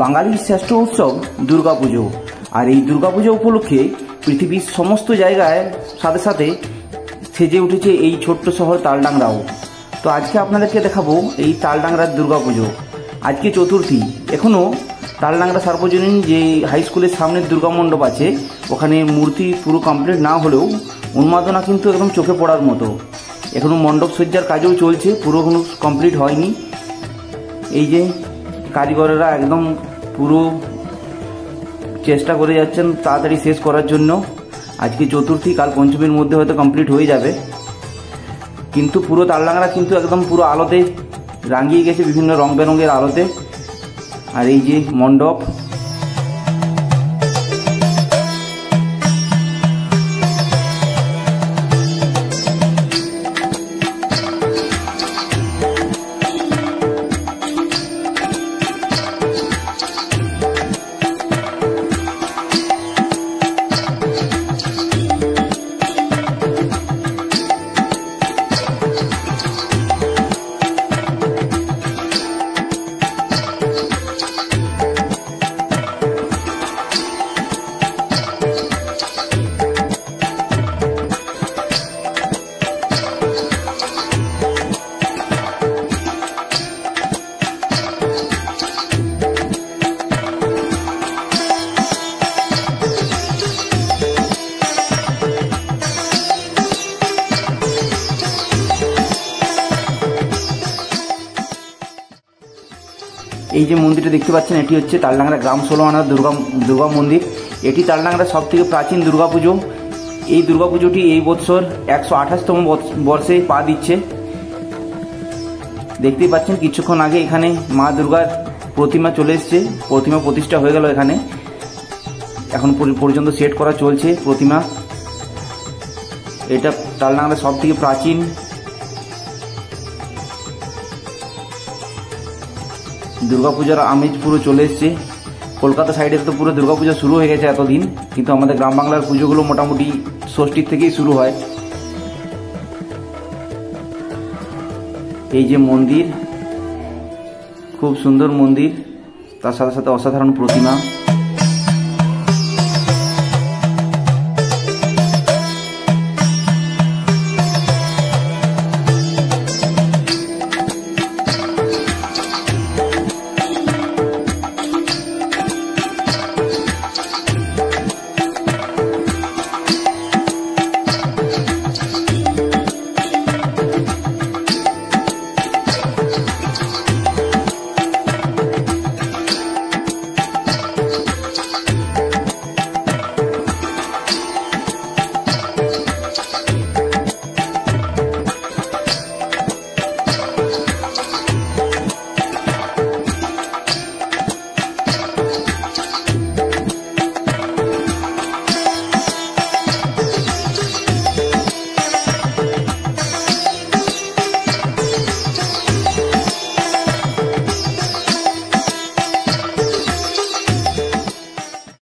বাঙালির শ্রেষ্ঠ উৎসব দুর্গাপুজো। আর এই দুর্গাপুজো উপলক্ষে পৃথিবীর সমস্ত জায়গায় সাথে সাথে সেজে উঠেছে এই ছোট্ট শহর তালডাংরাও। তো আজকে আপনাদেরকে দেখাবো এই তালডাংরার দুর্গাপুজো। আজকে চতুর্থী। এখনও তালডাংরা সার্বজনীন যে হাই স্কুলের সামনের দুর্গা মণ্ডপ আছে, ওখানে মূর্তি পুরো কমপ্লিট না হলেও উন্মাদনা কিন্তু একদম চোখে পড়ার মতো। এখনও মণ্ডপ সজ্জার কাজও চলছে পুরো কোনো কমপ্লিট হয়নি। এই যে কারিগরেরা একদম পুরো চেষ্টা করে যাচ্ছেন তাড়াতাড়ি শেষ করার জন্য। আজকে চতুর্থী, কাল পঞ্চমীর মধ্যে হয়তো কমপ্লিট হয়ে যাবে। কিন্তু পুরো তারলাংরা কিন্তু একদম পুরো আলোতে রাঙিয়ে গেছে বিভিন্ন রং বেরঙের আলোতে। আর এই যে মণ্ডপ এই যে মন্দিরটা দেখতে পাচ্ছেন, এটি হচ্ছে তালডাংরা গ্রাম ষোলো আনার দুর্গা দুর্গা মন্দির। এটি তালডাংরা সব থেকে প্রাচীন দুর্গাপুজো। এই দুর্গাপুজোটি এই বছর একশো আঠাশতম বর্ষে পা দিচ্ছে। দেখতেই পাচ্ছেন, কিছুক্ষণ আগে এখানে মা দুর্গার প্রতিমা চলে এসছে। প্রতিমা প্রতিষ্ঠা হয়ে গেল এখানে। এখন পর্যন্ত সেট করা চলছে প্রতিমা। এটা তালডাংরা সব থেকে প্রাচীন দুর্গাপূজার আমেজ পুরো চলে এসছে। কলকাতা সাইডে তো পুরো দুর্গাপূজা শুরু হয়ে গেছে এতদিন, কিন্তু আমাদের গ্রাম বাংলার পুজোগুলো মোটামুটি ষষ্ঠীর থেকেই শুরু হয়। এই যে মন্দির, খুব সুন্দর মন্দির, তার সাথে সাথে অসাধারণ প্রতিমা।